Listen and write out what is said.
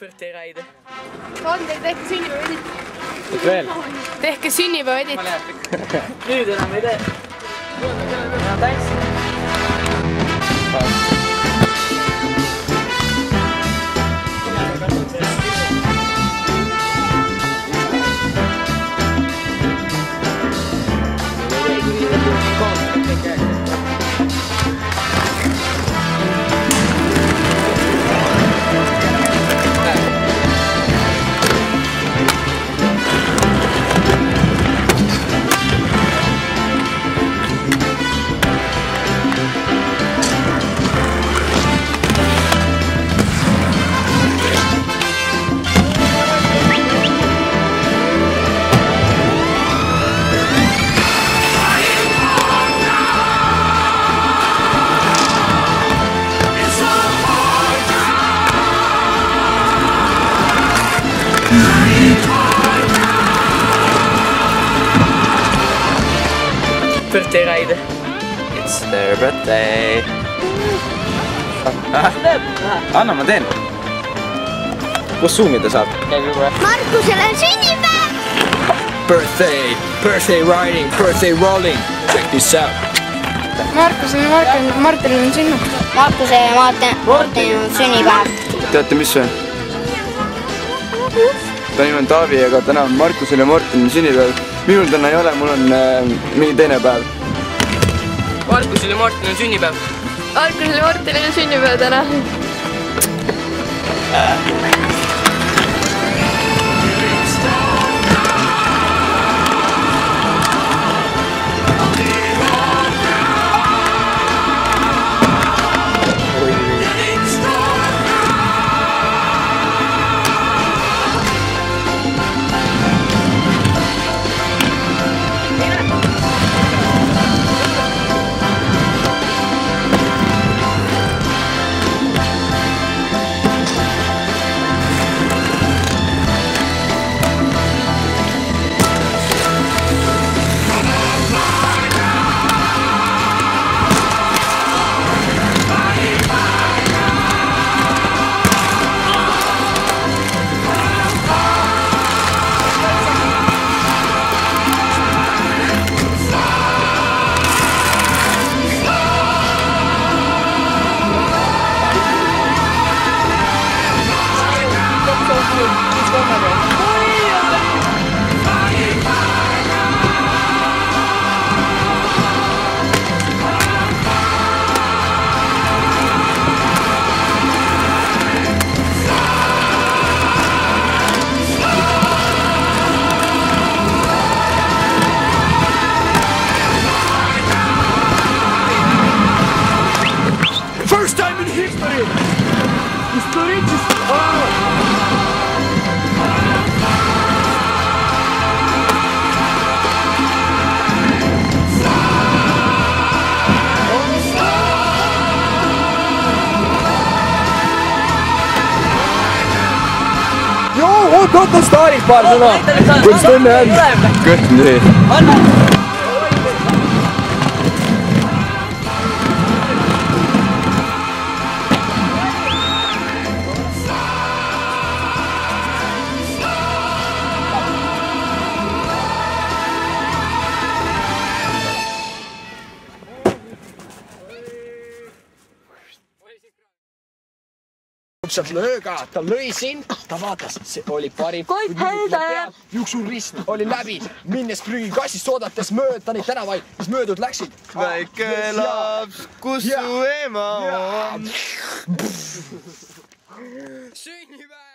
Birthday ride. on teil tehke sünnipäevaedit. et veel? tehke sünnipäevaedit. nüüd enam ei tee. enam täis. Birthday ride. It's their birthday. anna, ma teen. kus suumida saab? Markusel on sünnipäev. Birthday, birthday riding, birthday rolling. Check this out. Markusel ja Martin, Martinil on sünnipäev. Markuse ja Martin, Martin on sünnipäev. teate, mis või? ta nimi on Taavi, aga täna on Markusel ja Martinil sünnipäev. Minul täna ei ole, mul on äh, mingi teine päev. Markusel ja Martinil on sünnipäev. Markusel ja Martinil on sünnipäev täna. Jo, hun kan ta stadig, bare sånn. Gutten din. Gutten din. nii. sealt lööga, ta lõi sind, ta vaatas, see oli parim. juuksurist oli läbi, minnes prügikassist oodates mööda neid tänavaid, mis möödunud läksid. väike laps, kus Ja. su ema on? sünnipäev!